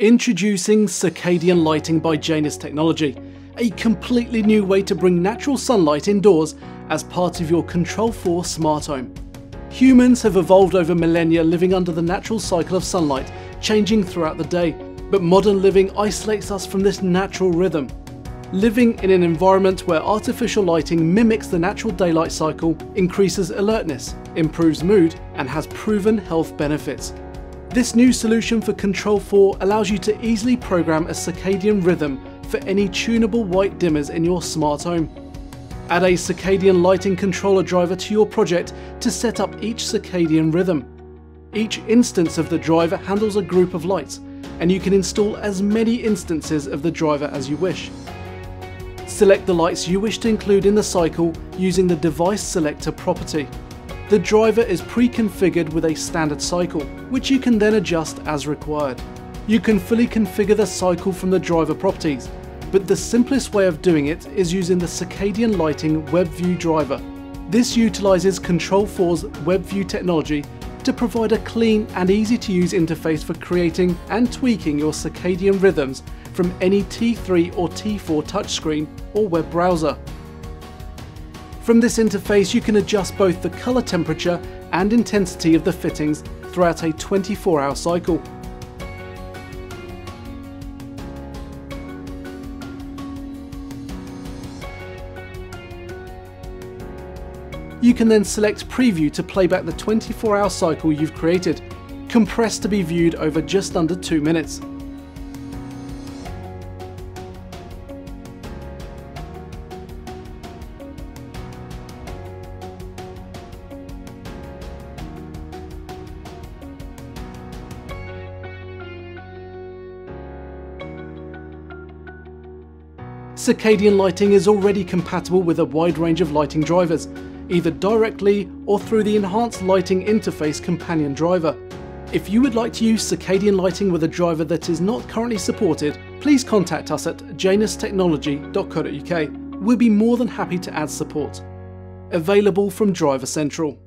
Introducing Circadian Lighting by Janus Technology, a completely new way to bring natural sunlight indoors as part of your Control 4 smart home. Humans have evolved over millennia living under the natural cycle of sunlight, changing throughout the day, but modern living isolates us from this natural rhythm. Living in an environment where artificial lighting mimics the natural daylight cycle increases alertness, improves mood, and has proven health benefits. This new solution for Control 4 allows you to easily program a circadian rhythm for any tunable white dimmers in your smart home. Add a circadian lighting controller driver to your project to set up each circadian rhythm. Each instance of the driver handles a group of lights, and you can install as many instances of the driver as you wish. Select the lights you wish to include in the cycle using the device selector property. The driver is pre-configured with a standard cycle, which you can then adjust as required. You can fully configure the cycle from the driver properties, but the simplest way of doing it is using the Circadian Lighting WebView driver. This utilises Control 4's WebView technology to provide a clean and easy to use interface for creating and tweaking your circadian rhythms from any T3 or T4 touchscreen or web browser. From this interface you can adjust both the colour temperature and intensity of the fittings throughout a 24 hour cycle. You can then select Preview to play back the 24 hour cycle you've created, compressed to be viewed over just under 2 minutes. Circadian lighting is already compatible with a wide range of lighting drivers, either directly or through the Enhanced Lighting Interface companion driver. If you would like to use circadian lighting with a driver that is not currently supported, please contact us at janustechnology.co.uk. We'll be more than happy to add support. Available from Driver Central.